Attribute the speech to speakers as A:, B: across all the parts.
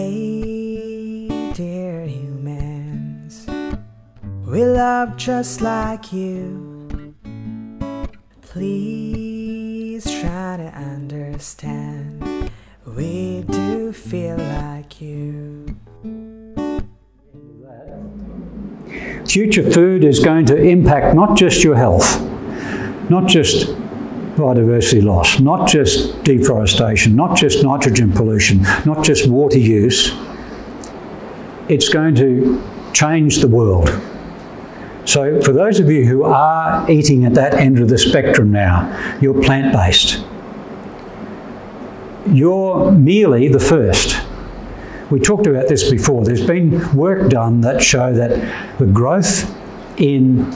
A: Hey, dear humans, we love just like you. Please try to understand. We do feel like you.
B: Future food is going to impact not just your health, not just biodiversity loss, not just deforestation, not just nitrogen pollution, not just water use. It's going to change the world. So, for those of you who are eating at that end of the spectrum now, you're plant based. You're merely the first. We talked about this before. There's been work done that show that the growth in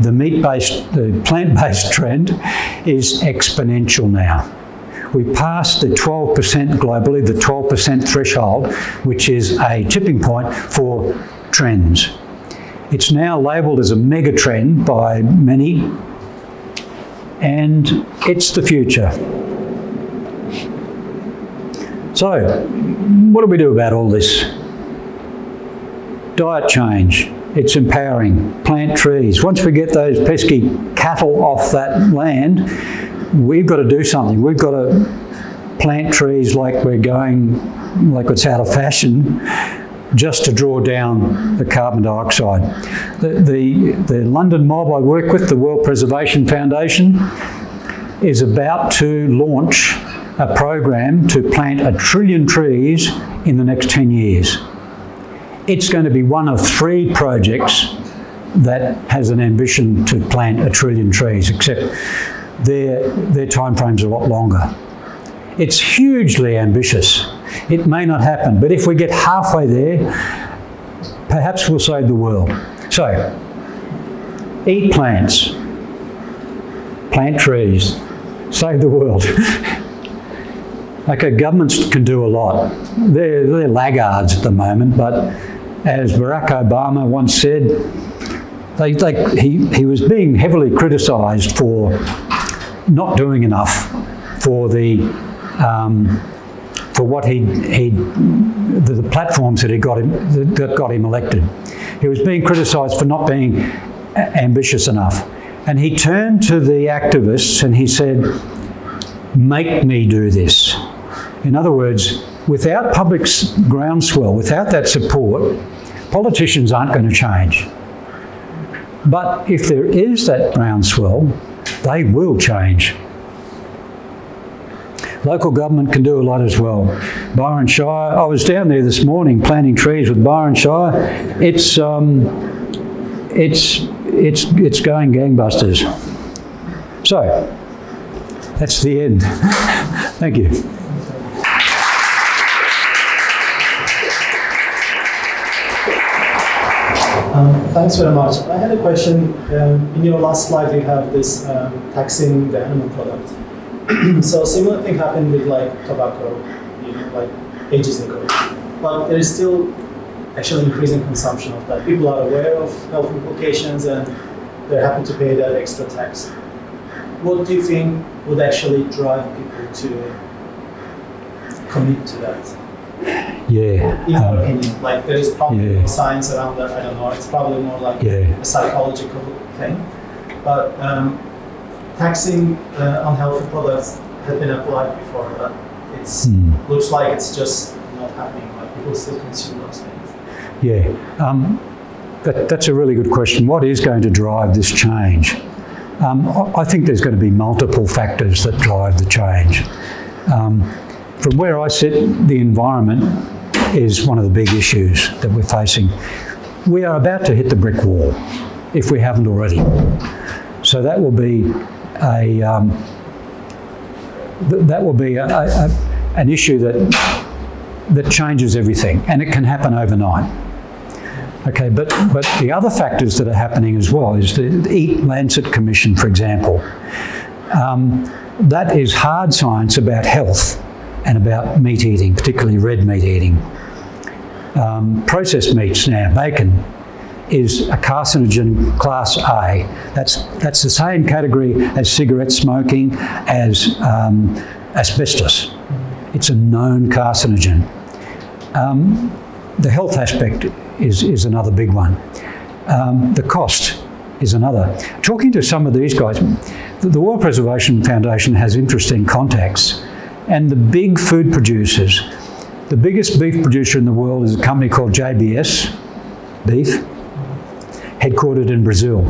B: the meat-based, the plant-based trend is exponential now. We passed the 12% globally, the 12% threshold, which is a tipping point for trends. It's now labelled as a mega trend by many, and it's the future. So, what do we do about all this? Diet change. It's empowering. Plant trees. Once we get those pesky cattle off that land, we've got to do something. We've got to plant trees like we're going, like it's out of fashion, just to draw down the carbon dioxide. The, the, the London mob I work with, the World Preservation Foundation, is about to launch a program to plant a trillion trees in the next 10 years. It's going to be one of three projects that has an ambition to plant a trillion trees, except their, their timeframe's a lot longer. It's hugely ambitious. It may not happen, but if we get halfway there, perhaps we'll save the world. So, eat plants, plant trees, save the world. Okay, governments can do a lot. They're, they're laggards at the moment, but as Barack Obama once said, they, they, he, he was being heavily criticised for not doing enough for the um, for what he he the, platforms that he got him that got him elected. He was being criticised for not being ambitious enough, and he turned to the activists and he said, "Make me do this." In other words, without public groundswell, without that support, politicians aren't going to change. But if there is that groundswell, they will change. Local government can do a lot as well. Byron Shire, I was down there this morning planting trees with Byron Shire. It's, um, it's, it's, it's going gangbusters. So, that's the end. Thank you.
C: Um, thanks very much. I had a question. Um, in your last slide, you have this um, taxing the animal product. so similar thing happened with like tobacco, you know, like ages ago. But there is still actually increasing consumption of that. People are aware of health implications and they're happy to pay that extra tax. What do you think would actually drive people to commit to that?
B: Yeah.
C: In um, opinion, like there is probably
B: yeah.
C: science around that. I don't know. It's probably more like
B: yeah.
C: a psychological thing. But um, taxing uh, unhealthy products has been applied before, but it mm. looks like it's just not happening. Like people still consume those things.
B: Yeah. Um, that, that's a really good question. What is going to drive this change? Um, I think there's going to be multiple factors that drive the change. Um, from where I sit, the environment is one of the big issues that we're facing. We are about to hit the brick wall, if we haven't already. So that will be a um, th that will be a, a, an issue that that changes everything, and it can happen overnight. Okay, but but the other factors that are happening as well is the, the Eat Lancet Commission, for example. Um, that is hard science about health and about meat eating, particularly red meat eating. Um, processed meats now, bacon, is a carcinogen class A. That's, that's the same category as cigarette smoking, as um, asbestos. It's a known carcinogen. Um, the health aspect is, is another big one. Um, the cost is another. Talking to some of these guys, the, the World Preservation Foundation has interesting contacts, and the big food producers, the biggest beef producer in the world is a company called JBS Beef, headquartered in Brazil.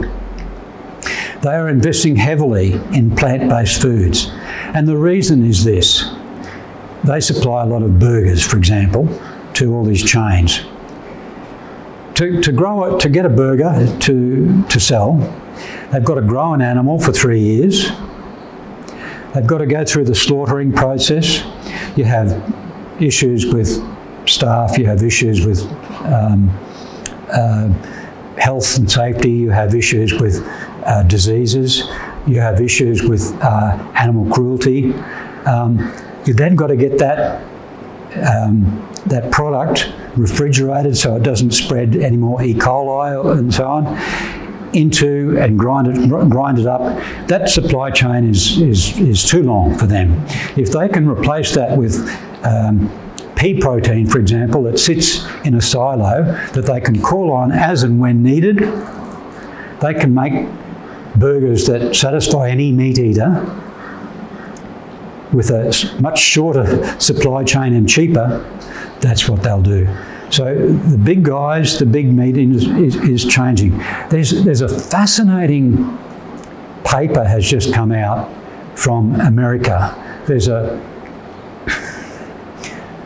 B: They are investing heavily in plant based foods. And the reason is this they supply a lot of burgers, for example, to all these chains. To, to grow it, to get a burger to, to sell, they've got to grow an animal for three years. They've got to go through the slaughtering process. You have issues with staff, you have issues with um, uh, health and safety, you have issues with uh, diseases, you have issues with uh, animal cruelty. Um, you then got to get that um, that product refrigerated so it doesn't spread any more E. coli and so on into and grind it, grind it up. That supply chain is, is, is too long for them. If they can replace that with um, pea protein, for example, that sits in a silo that they can call on as and when needed, they can make burgers that satisfy any meat eater with a much shorter supply chain and cheaper, that's what they'll do. So the big guys, the big meat is, is, is changing. There's, there's a fascinating paper has just come out from America. There's a,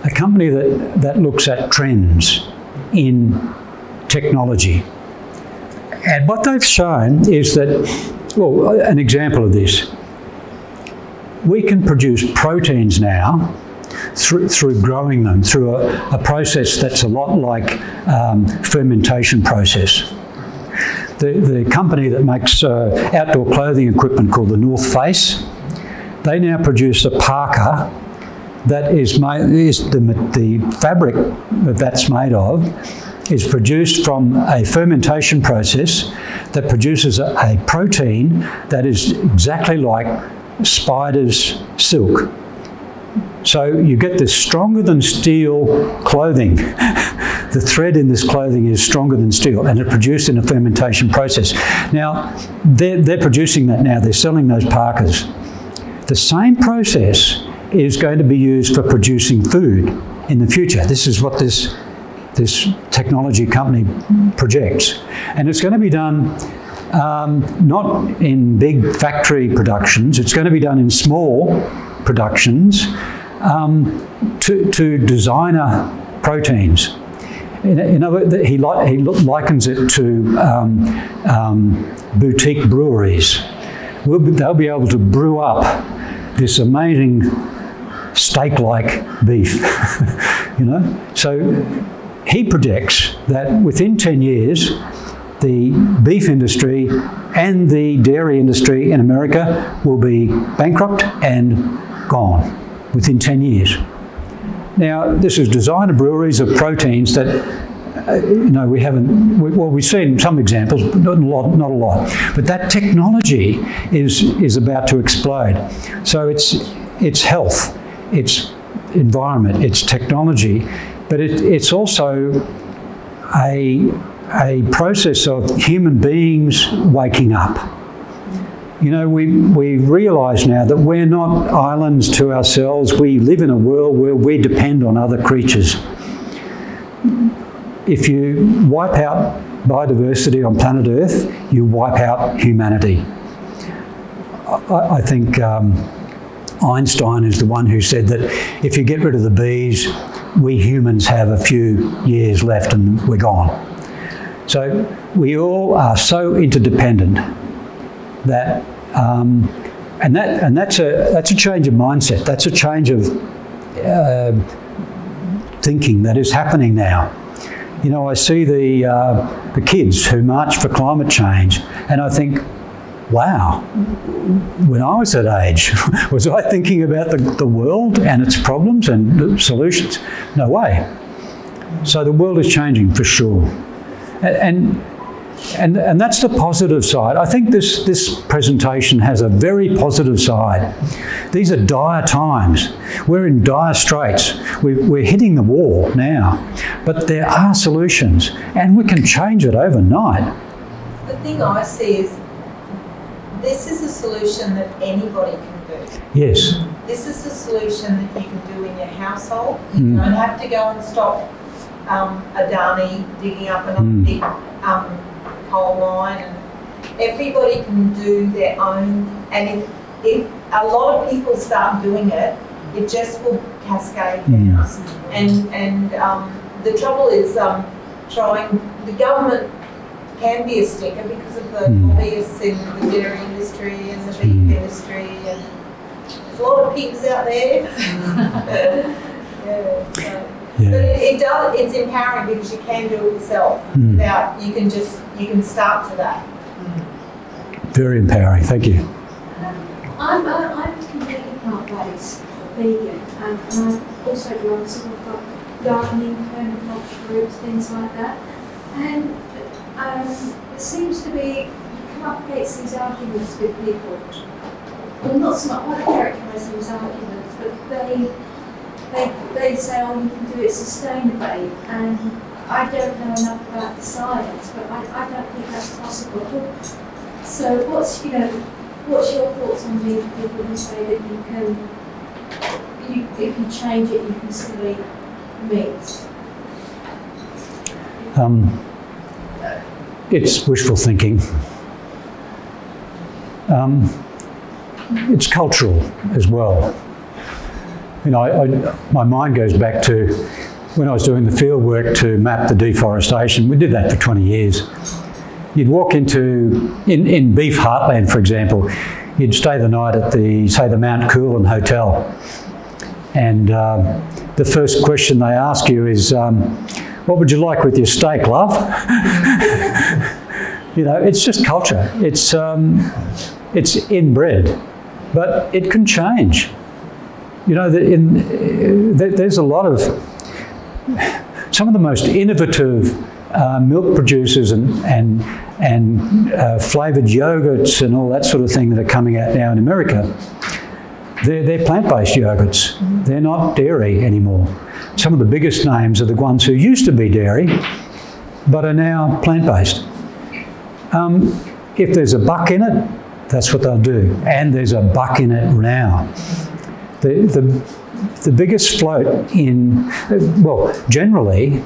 B: a company that, that looks at trends in technology. And what they've shown is that, well, an example of this we can produce proteins now through, through growing them through a, a, process that's a lot like um, fermentation process. The, the company that makes uh, outdoor clothing equipment called the North Face, they now produce a parka that is, made, is the, the fabric that that's made of is produced from a fermentation process that produces a, a protein that is exactly like spider's silk. So you get this stronger than steel clothing. the thread in this clothing is stronger than steel and it's produced in a fermentation process. Now, they're, they're producing that now, they're selling those parkas. The same process is going to be used for producing food in the future. This is what this, this technology company projects. And it's going to be done um, not in big factory productions. It's going to be done in small productions um, to, to designer proteins. In, other words, he, li he likens it to um, um, boutique breweries. We'll be, they'll be able to brew up this amazing steak-like beef, you know. So he predicts that within 10 years, the beef industry and the dairy industry in America will be bankrupt and gone within 10 years. Now, this is designer breweries of proteins that, uh, you know, we haven't, we, well, we've seen some examples, but not a lot, not a lot. But that technology is, is about to explode. So it's, it's health, it's environment, it's technology, but it, it's also a a process of human beings waking up. You know, we, we realise now that we're not islands to ourselves. We live in a world where we depend on other creatures. If you wipe out biodiversity on planet Earth, you wipe out humanity. I, I think um, Einstein is the one who said that if you get rid of the bees, we humans have a few years left and we're gone. So we all are so interdependent that, um, and that, and that's a that's a change of mindset. That's a change of uh, thinking that is happening now. You know, I see the uh, the kids who march for climate change, and I think, wow, when I was that age, was I thinking about the, the world and its problems and solutions? No way. So the world is changing for sure. And And, and that's the positive side. I think this, this presentation has a very positive side. These are dire times. We're in dire straits. we we're hitting the wall now. But there are solutions, and we can change it overnight.
D: The thing I see is this is a solution that anybody can do.
B: Yes.
D: This is a solution that you can do in your household. You mm. don't have to go and stop um, Adani digging up another mm. big um, coal mine. And everybody can do their own. And if, if a lot of people start doing it, it just will cascade down. Mm. And, and um, the trouble is um, trying, the government can be a sticker because of the mm. lobbyists in the dairy industry and the beef mm. industry and there's a lot of pigs out there. yeah, so. yeah. But it, it, does, it's empowering because you can do it yourself mm. without, you can just, you can start to that.
B: Very empowering, thank you.
E: I'm, uh, I'm completely plant-based, vegan, and, and I also run sort of gardening, permaculture groups, things like that. And um, it seems to be you come up against these arguments with people. Well, not so much, I don't characterise them as arguments, but they, they, they say, oh, you can do it sustainably, and I don't know enough about the science, but I, I don't think that's possible. So what's, you know, what's your thoughts on these people who say that you can, you, if you change it, you can simply mix?
B: Um, it's wishful thinking. Um, it's cultural as well. You know, I, I, my mind goes back to when I was doing the field work to map the deforestation. We did that for 20 years. You'd walk into, in, in beef heartland, for example, you'd stay the night at the, say, the Mount Coolon Hotel. And um, the first question they ask you is, um, what would you like with your steak, love? you know, it's just culture. It's, um, it's inbred, but it can change. You know, in, there's a lot of, some of the most innovative uh, milk producers and, and, and uh, flavoured yogurts and all that sort of thing that are coming out now in America, they're, they're plant-based yogurts. They're not dairy anymore some of the biggest names are the ones who used to be dairy but are now plant-based. Um, if there's a buck in it, that's what they'll do. And there's a buck in it now. The, the, the biggest float in, well, generally,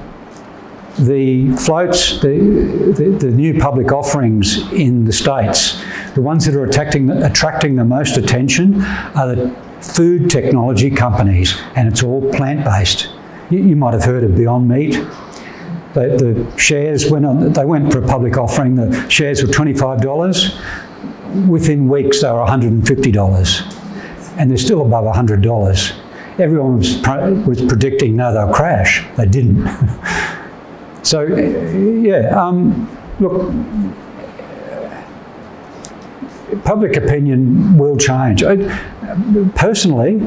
B: the floats, the, the, the, new public offerings in the States, the ones that are attracting, attracting the most attention are the food technology companies, and it's all plant-based. You, you might have heard of Beyond Meat. The, the shares went on, they went for a public offering, the shares were $25. Within weeks, they were $150. And they're still above $100. Everyone was, was predicting, no, they'll crash. They didn't. so, yeah, um, look, public opinion will change. I, personally,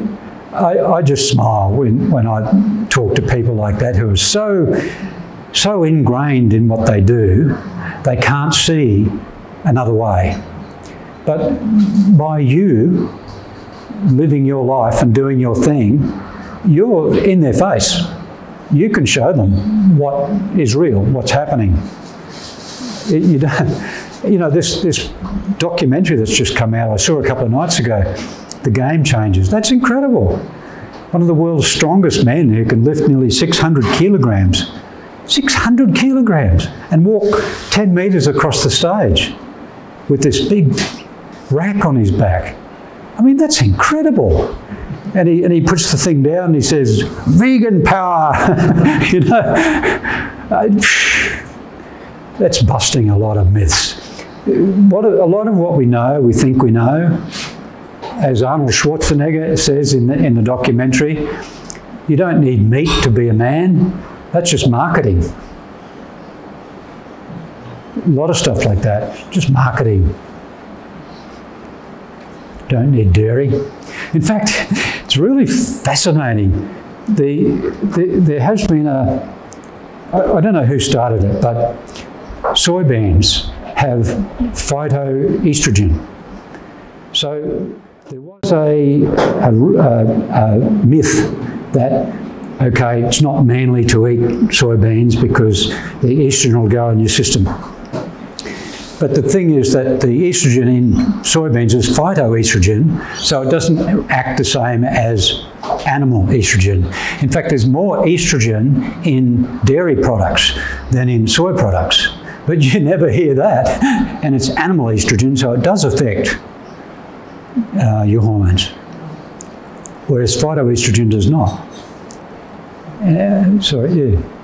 B: I, I, just smile when, when I talk to people like that who are so, so ingrained in what they do, they can't see another way. But by you living your life and doing your thing, you're in their face. You can show them what is real, what's happening. It, you don't, you know, this, this documentary that's just come out, I saw a couple of nights ago, the Game Changers. That's incredible. One of the world's strongest men who can lift nearly 600 kilograms. 600 kilograms and walk 10 metres across the stage with this big rack on his back. I mean, that's incredible. And he, and he puts the thing down and he says, vegan power. you know, that's busting a lot of myths. What, a lot of what we know, we think we know, as Arnold Schwarzenegger says in the, in the documentary, you don't need meat to be a man. That's just marketing. A lot of stuff like that, just marketing. Don't need dairy. In fact, it's really fascinating. The, the, there has been a, I, I don't know who started it, but soybeans have phytoestrogen. So there was a, a, a, a myth that okay, it's not manly to eat soybeans because the estrogen will go in your system. But the thing is that the estrogen in soybeans is phytoestrogen, so it doesn't act the same as animal estrogen. In fact, there's more estrogen in dairy products than in soy products. But you never hear that. And it's animal estrogen, so it does affect uh, your hormones. Whereas phytoestrogen does not. Uh, sorry, yeah.